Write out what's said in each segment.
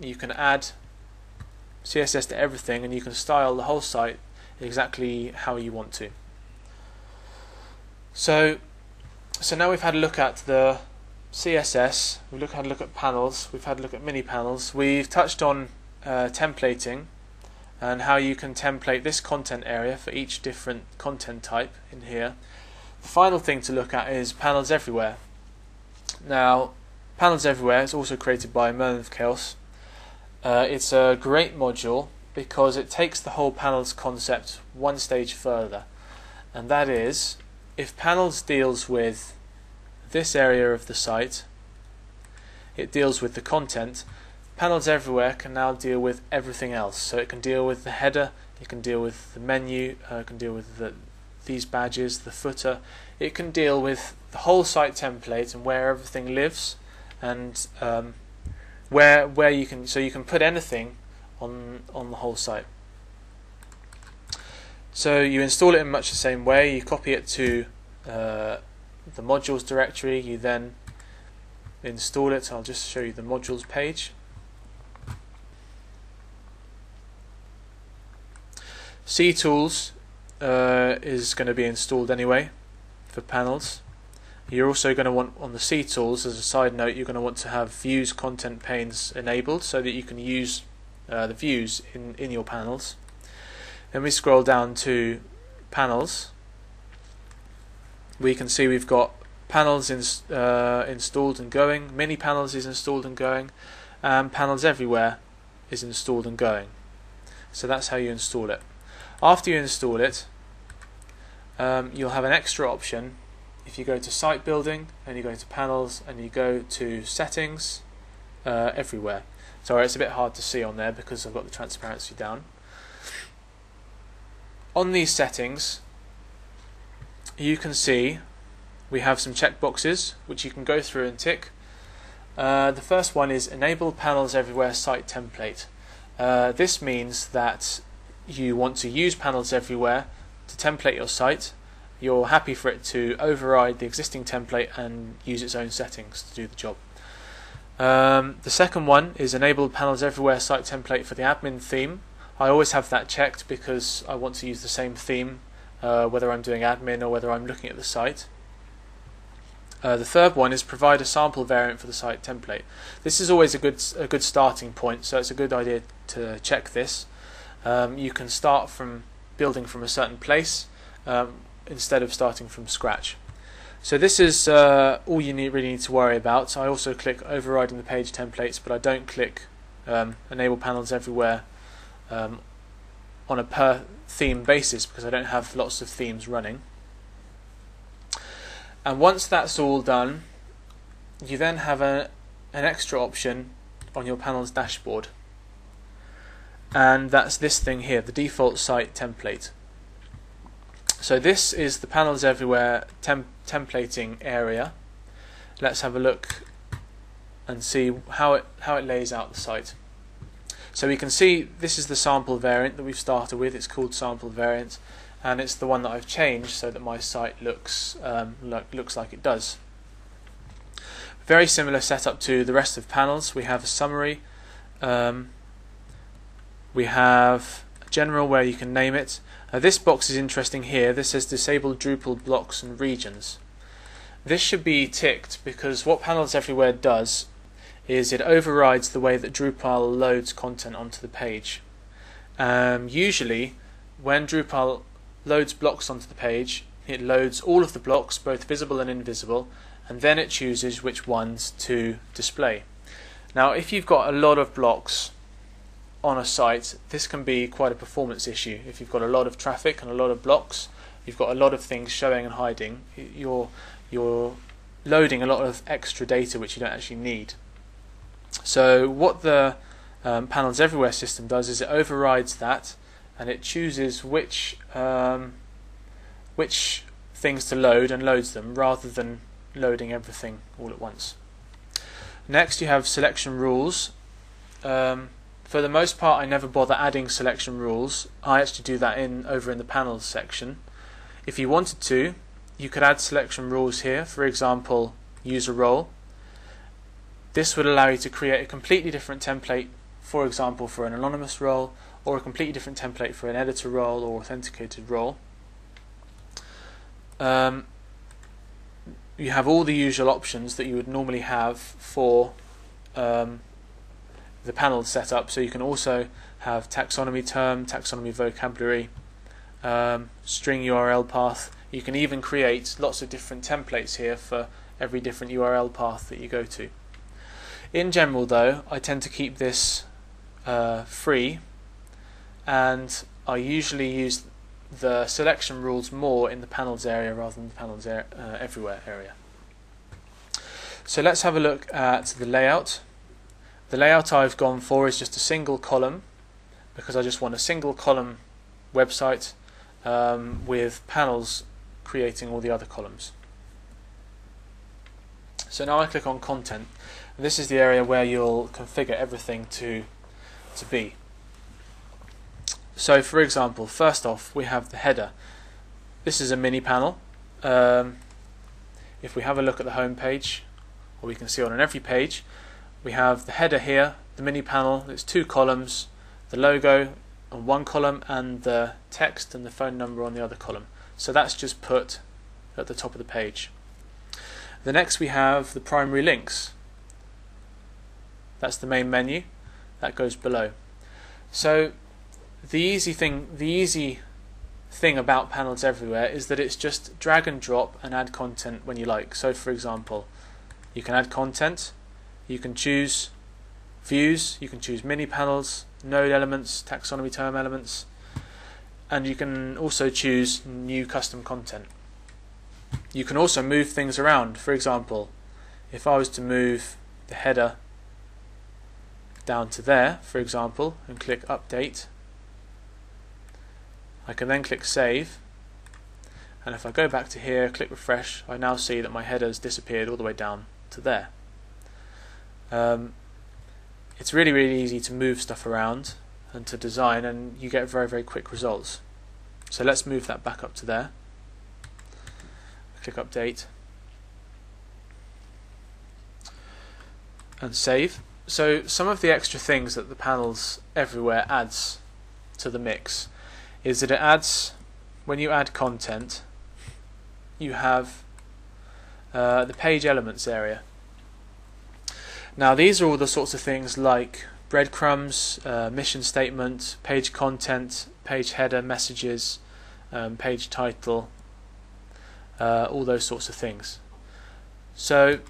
you can add CSS to everything and you can style the whole site exactly how you want to. So, so now we've had a look at the CSS, we've had a look at panels, we've had a look at mini panels, we've touched on uh, templating and how you can template this content area for each different content type in here. The final thing to look at is panels everywhere. Now, panels everywhere is also created by Merlin of Chaos. Uh, it's a great module because it takes the whole panels concept one stage further, and that is if panels deals with this area of the site, it deals with the content. Panels everywhere can now deal with everything else. So it can deal with the header, it can deal with the menu, uh, it can deal with the, these badges, the footer. It can deal with the whole site template and where everything lives, and um, where where you can so you can put anything on on the whole site. So you install it in much the same way. You copy it to uh, the modules directory. You then install it. I'll just show you the modules page. CTools uh, is going to be installed anyway for panels. You're also going to want on the CTools, as a side note, you're going to want to have views content panes enabled so that you can use uh, the views in, in your panels. Then we scroll down to panels. We can see we've got panels uh, installed and going, mini panels is installed and going, and panels everywhere is installed and going. So that's how you install it. After you install it, um, you'll have an extra option if you go to site building and you go to panels and you go to settings uh, everywhere. Sorry, it's a bit hard to see on there because I've got the transparency down. On these settings, you can see we have some checkboxes which you can go through and tick. Uh, the first one is Enable Panels Everywhere Site Template. Uh, this means that you want to use panels everywhere to template your site, you're happy for it to override the existing template and use its own settings to do the job. Um, the second one is enable panels everywhere site template for the admin theme. I always have that checked because I want to use the same theme uh, whether I'm doing admin or whether I'm looking at the site. Uh, the third one is provide a sample variant for the site template. This is always a good a good starting point, so it's a good idea to check this. Um, you can start from building from a certain place um, instead of starting from scratch. So this is uh, all you need, really need to worry about. I also click overriding the page templates, but I don't click um, enable panels everywhere um, on a per theme basis because I don't have lots of themes running. And once that's all done, you then have a, an extra option on your panel's dashboard and that's this thing here, the default site template. So this is the panels everywhere temp templating area. Let's have a look and see how it how it lays out the site. So we can see this is the sample variant that we've started with. It's called sample variant, and it's the one that I've changed so that my site looks um, look, looks like it does. Very similar setup to the rest of panels. We have a summary. Um, we have general where you can name it. Uh, this box is interesting here. This says disable Drupal blocks and regions. This should be ticked because what Panels Everywhere does is it overrides the way that Drupal loads content onto the page. Um, usually, when Drupal loads blocks onto the page, it loads all of the blocks, both visible and invisible, and then it chooses which ones to display. Now, if you've got a lot of blocks on a site, this can be quite a performance issue. If you've got a lot of traffic and a lot of blocks, you've got a lot of things showing and hiding, you're, you're loading a lot of extra data which you don't actually need. So what the um, Panels Everywhere system does is it overrides that and it chooses which um, which things to load and loads them rather than loading everything all at once. Next you have selection rules. Um, for the most part, I never bother adding selection rules. I actually do that in over in the panels section. If you wanted to, you could add selection rules here. For example, user role. This would allow you to create a completely different template for example for an anonymous role, or a completely different template for an editor role or authenticated role. Um, you have all the usual options that you would normally have for um, the panel set up So you can also have taxonomy term, taxonomy vocabulary, um, string URL path. You can even create lots of different templates here for every different URL path that you go to. In general, though, I tend to keep this uh, free, and I usually use the selection rules more in the panels area rather than the panels er uh, everywhere area. So let's have a look at the layout. The layout I've gone for is just a single column because I just want a single column website um, with panels creating all the other columns. So now I click on content. This is the area where you'll configure everything to, to be. So for example, first off we have the header. This is a mini panel. Um, if we have a look at the home page, or we can see on every page, we have the header here, the mini panel, it's two columns, the logo on one column and the text and the phone number on the other column. So that's just put at the top of the page. The next we have the primary links. That's the main menu. That goes below. So the easy thing, the easy thing about panels everywhere is that it's just drag and drop and add content when you like. So for example, you can add content, you can choose views, you can choose mini panels, node elements, taxonomy term elements, and you can also choose new custom content. You can also move things around. For example, if I was to move the header down to there, for example, and click update, I can then click save and if I go back to here, click refresh, I now see that my header has disappeared all the way down to there. Um, it's really really easy to move stuff around and to design and you get very very quick results. So let's move that back up to there. Click update and save. So some of the extra things that the panels everywhere adds to the mix is that it adds, when you add content, you have uh, the page elements area. Now these are all the sorts of things like breadcrumbs, uh, mission statement, page content, page header, messages, um, page title, uh, all those sorts of things. So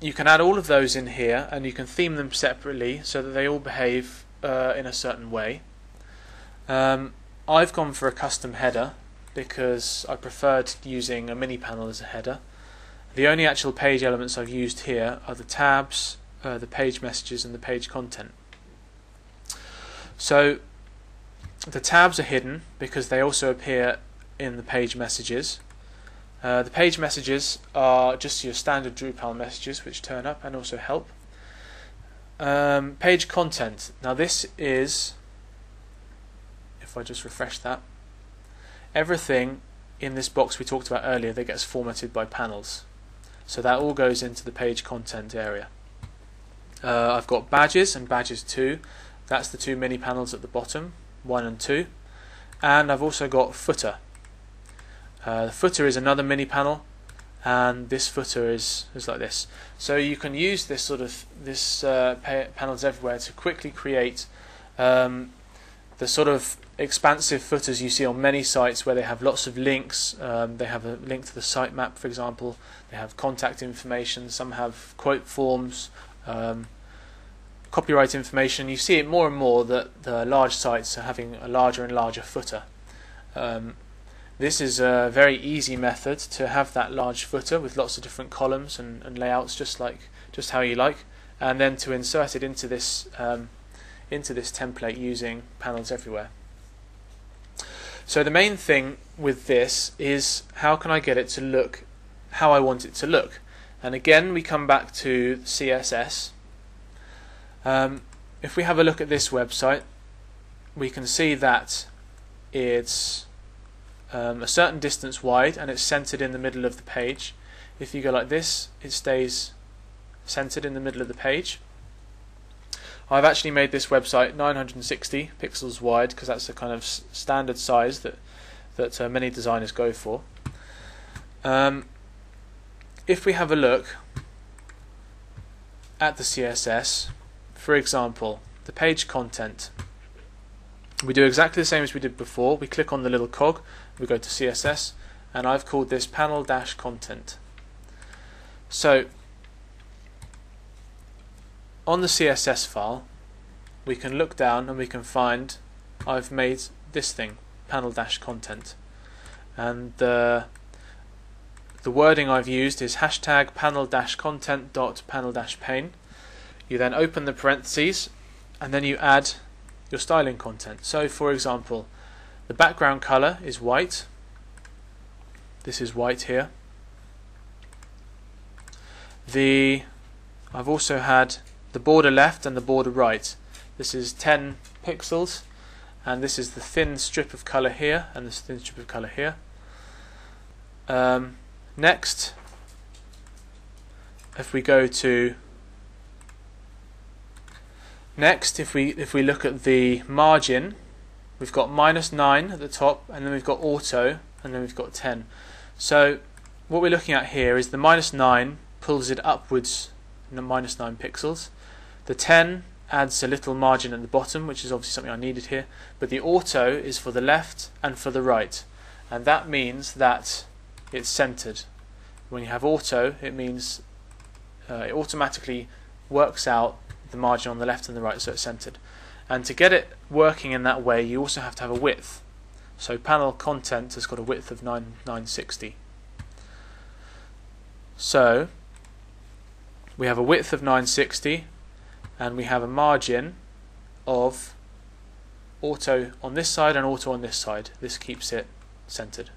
you can add all of those in here and you can theme them separately so that they all behave uh, in a certain way. Um, I've gone for a custom header because I preferred using a mini panel as a header. The only actual page elements I've used here are the tabs, uh, the page messages and the page content. So the tabs are hidden because they also appear in the page messages. Uh, the page messages are just your standard Drupal messages which turn up and also help. Um, page content. Now this is if I just refresh that, everything in this box we talked about earlier that gets formatted by panels. So that all goes into the page content area. Uh, I've got badges and badges 2. That's the two mini panels at the bottom, 1 and 2. And I've also got footer. Uh, the footer is another mini panel and this footer is, is like this. So you can use this sort of this uh, panels everywhere to quickly create um, the sort of expansive footers you see on many sites where they have lots of links. Um, they have a link to the sitemap, for example. They have contact information. Some have quote forms, um, copyright information. You see it more and more that the large sites are having a larger and larger footer. Um, this is a very easy method to have that large footer with lots of different columns and, and layouts, just like just how you like, and then to insert it into this um, into this template using panels everywhere. So the main thing with this is how can I get it to look how I want it to look. And again we come back to CSS. Um, if we have a look at this website we can see that it's um, a certain distance wide and it's centered in the middle of the page. If you go like this it stays centered in the middle of the page. I've actually made this website 960 pixels wide because that's the kind of standard size that that uh, many designers go for. Um, if we have a look at the CSS, for example, the page content, we do exactly the same as we did before. We click on the little cog, we go to CSS, and I've called this panel dash content. So on the CSS file, we can look down and we can find I've made this thing, panel dash content. And the the wording I've used is hashtag panel dash content dot panel dash pane. You then open the parentheses and then you add your styling content. So for example, the background color is white. This is white here. The I've also had the border left and the border right. This is 10 pixels and this is the thin strip of color here and this thin strip of color here. Um, next, if we go to next, if we if we look at the margin, we've got minus nine at the top, and then we've got auto, and then we've got 10. So what we're looking at here is the minus nine pulls it upwards minus 9 pixels. The 10 adds a little margin at the bottom, which is obviously something I needed here. But the auto is for the left and for the right. And that means that it's centered. When you have auto, it means uh, it automatically works out the margin on the left and the right, so it's centered. And to get it working in that way, you also have to have a width. So panel content has got a width of 9, 960. So we have a width of 960 and we have a margin of auto on this side and auto on this side. This keeps it centered.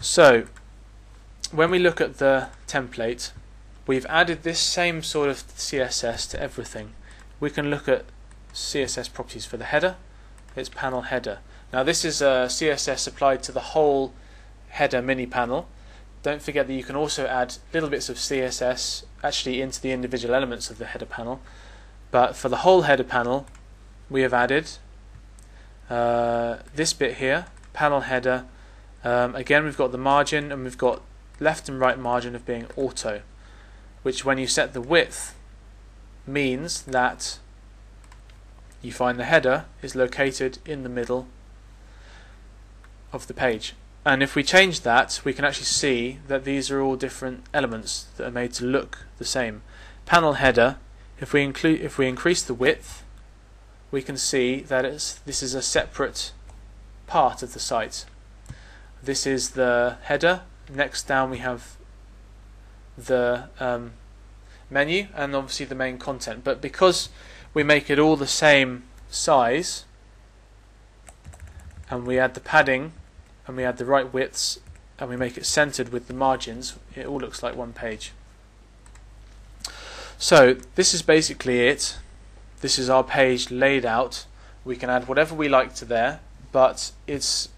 So when we look at the template, we've added this same sort of CSS to everything. We can look at CSS properties for the header, it's panel header. Now this is a CSS applied to the whole header mini panel don't forget that you can also add little bits of CSS actually into the individual elements of the header panel. But for the whole header panel, we have added uh, this bit here, panel header. Um, again, we've got the margin and we've got left and right margin of being auto, which when you set the width means that you find the header is located in the middle of the page. And if we change that, we can actually see that these are all different elements that are made to look the same. Panel header, if we include if we increase the width, we can see that it's this is a separate part of the site. This is the header. Next down we have the um, menu and obviously the main content. But because we make it all the same size and we add the padding and we add the right widths and we make it centered with the margins, it all looks like one page. So this is basically it. This is our page laid out. We can add whatever we like to there, but it's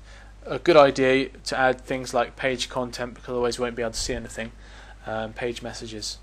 a good idea to add things like page content because otherwise you won't be able to see anything, um, page messages.